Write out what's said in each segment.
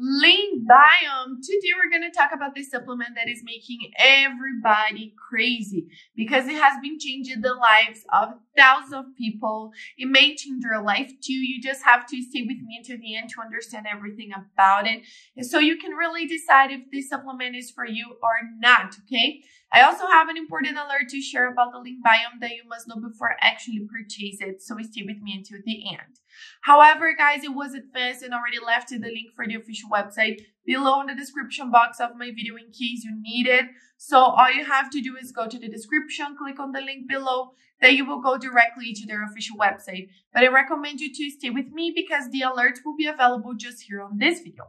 Lean Biome. Today we're going to talk about this supplement that is making everybody crazy because it has been changing the lives of thousands of people. It may change your life too. You just have to stay with me until the end to understand everything about it. And so you can really decide if this supplement is for you or not. Okay. I also have an important alert to share about the Lean Biome that you must know before actually purchase it. So stay with me until the end. However, guys, it was advanced and already left the link for the official website below in the description box of my video in case you need it. So all you have to do is go to the description, click on the link below, then you will go directly to their official website. But I recommend you to stay with me because the alerts will be available just here on this video.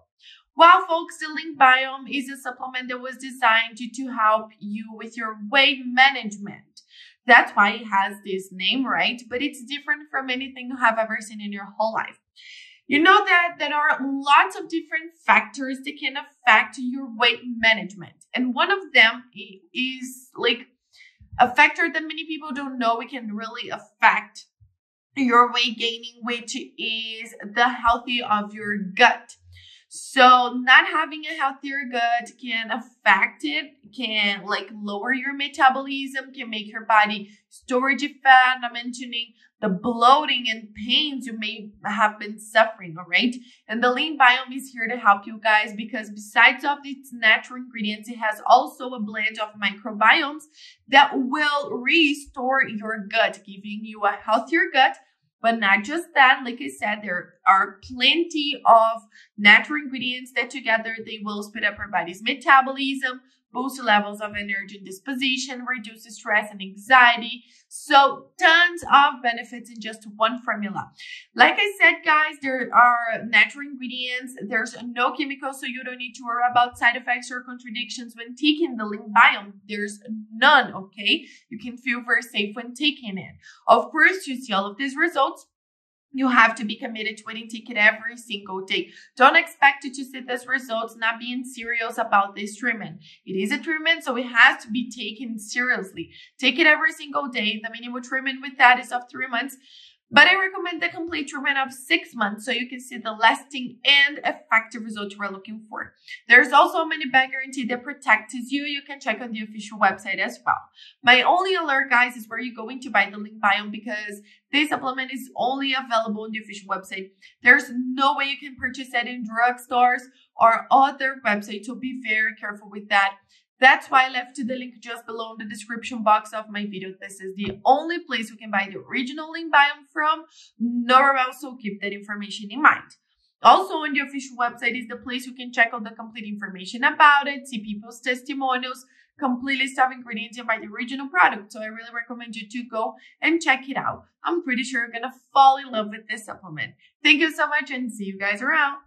Well, folks, the Lean Biome is a supplement that was designed to, to help you with your weight management. That's why it has this name, right? But it's different from anything you have ever seen in your whole life. You know that there are lots of different factors that can affect your weight management. And one of them is like a factor that many people don't know it can really affect your weight gaining, which is the healthy of your gut. So not having a healthier gut can affect it, can like lower your metabolism, can make your body storage fat. I'm mentioning the bloating and pains you may have been suffering, all right? And the lean biome is here to help you guys because besides of its natural ingredients, it has also a blend of microbiomes that will restore your gut, giving you a healthier gut but not just that, like I said, there are plenty of natural ingredients that together they will speed up our body's metabolism, boost levels of energy and disposition, reduce stress and anxiety. So tons of benefits in just one formula. Like I said, guys, there are natural ingredients. There's no chemicals, so you don't need to worry about side effects or contradictions when taking the Lean Biome. There's none, okay? You can feel very safe when taking it. Of course, you see all of these results, you have to be committed to eating ticket every single day. Don't expect to see these results not being serious about this treatment. It is a treatment, so it has to be taken seriously. Take it every single day. The minimum treatment with that is of three months. But I recommend the complete treatment of six months so you can see the lasting and effective results we're looking for. There's also a money back guarantee that protects you. You can check on the official website as well. My only alert, guys, is where you're going to buy the Lean Biome because this supplement is only available on the official website. There's no way you can purchase it in drugstores or other websites, so be very careful with that. That's why I left the link just below in the description box of my video. This is the only place you can buy the original Lean Biome from. Else, so keep that information in mind. Also on the official website is the place you can check out the complete information about it, see people's testimonials, complete list of ingredients and buy the original product. So I really recommend you to go and check it out. I'm pretty sure you're gonna fall in love with this supplement. Thank you so much and see you guys around.